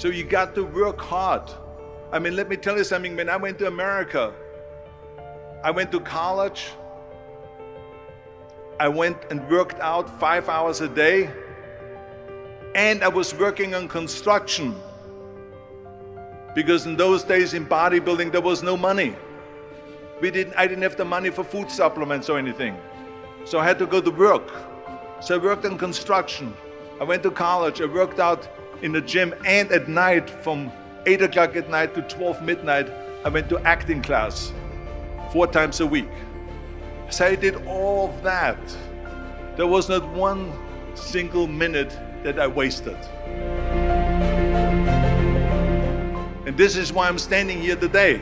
So you got to work hard. I mean, let me tell you something. When I went to America, I went to college. I went and worked out five hours a day. And I was working on construction. Because in those days in bodybuilding, there was no money. We didn't, I didn't have the money for food supplements or anything. So I had to go to work. So I worked on construction. I went to college. I worked out in the gym and at night from 8 o'clock at night to 12 midnight, I went to acting class four times a week. So I did all of that. There was not one single minute that I wasted. And this is why I'm standing here today.